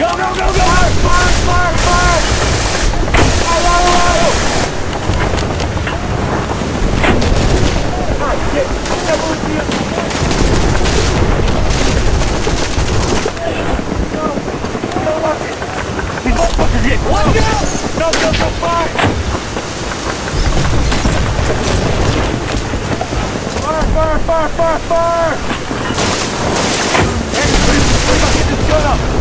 Go, go, go, go! Fire, fire, fire, fire! Fire, fire, God shit! Never would be No! No, look! These motherfuckers hit! One, go! No, fire! Fire, fire, fire, fire, fire! Hey, please, please, get this gun up!